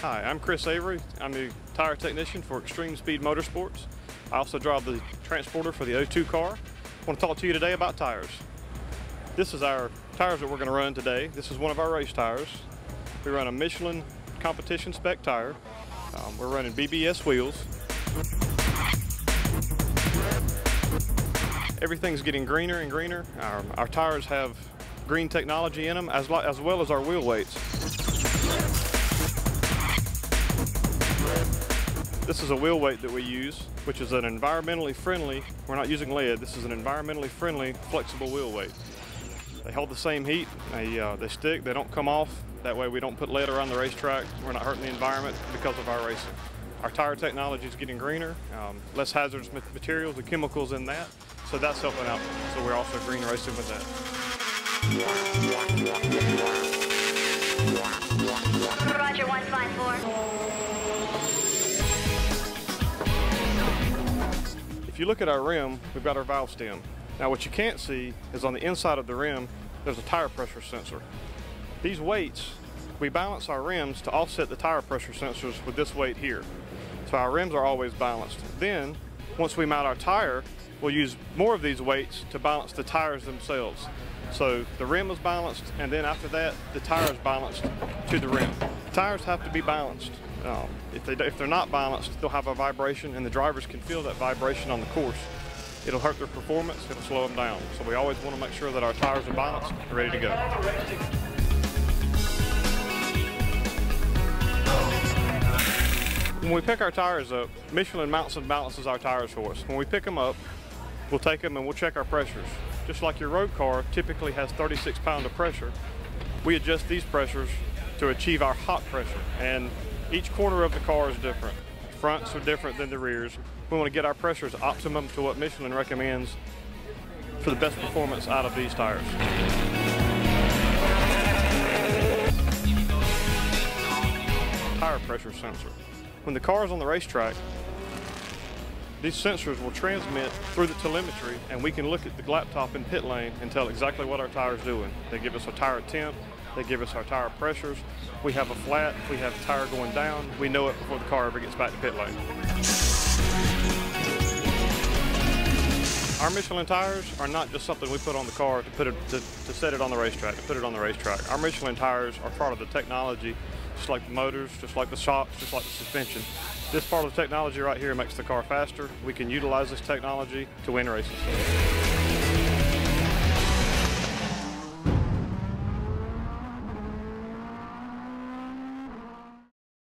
Hi, I'm Chris Avery. I'm the tire technician for Extreme Speed Motorsports. I also drive the transporter for the O2 car. I want to talk to you today about tires. This is our tires that we're going to run today. This is one of our race tires. We run a Michelin competition spec tire. Um, we're running BBS wheels. Everything's getting greener and greener. Our, our tires have green technology in them as, as well as our wheel weights. This is a wheel weight that we use, which is an environmentally friendly, we're not using lead, this is an environmentally friendly flexible wheel weight. They hold the same heat, they, uh, they stick, they don't come off. That way we don't put lead around the racetrack, we're not hurting the environment because of our racing. Our tire technology is getting greener, um, less hazardous materials and chemicals in that, so that's helping out. So we're also green racing with that. Roger, 154. If you look at our rim, we've got our valve stem. Now what you can't see is on the inside of the rim, there's a tire pressure sensor. These weights, we balance our rims to offset the tire pressure sensors with this weight here. So our rims are always balanced. Then, once we mount our tire, we'll use more of these weights to balance the tires themselves. So the rim is balanced, and then after that, the tire is balanced to the rim. Tires have to be balanced. Um, if, they, if they're not balanced, they'll have a vibration and the drivers can feel that vibration on the course. It'll hurt their performance, it'll slow them down. So we always want to make sure that our tires are balanced and ready to go. When we pick our tires up, Michelin mounts and balances our tires for us. When we pick them up, we'll take them and we'll check our pressures. Just like your road car typically has 36 pound of pressure, we adjust these pressures to achieve our hot pressure. And each corner of the car is different. Fronts are different than the rears. We want to get our pressures optimum to what Michelin recommends for the best performance out of these tires. Tire pressure sensor. When the car is on the racetrack, these sensors will transmit through the telemetry and we can look at the laptop in pit lane and tell exactly what our tire is doing. They give us a tire temp, they give us our tire pressures. We have a flat, we have a tire going down. We know it before the car ever gets back to pit lane. Our Michelin tires are not just something we put on the car to put it to, to set it on the racetrack, to put it on the racetrack. Our Michelin tires are part of the technology, just like the motors, just like the shocks, just like the suspension. This part of the technology right here makes the car faster. We can utilize this technology to win races.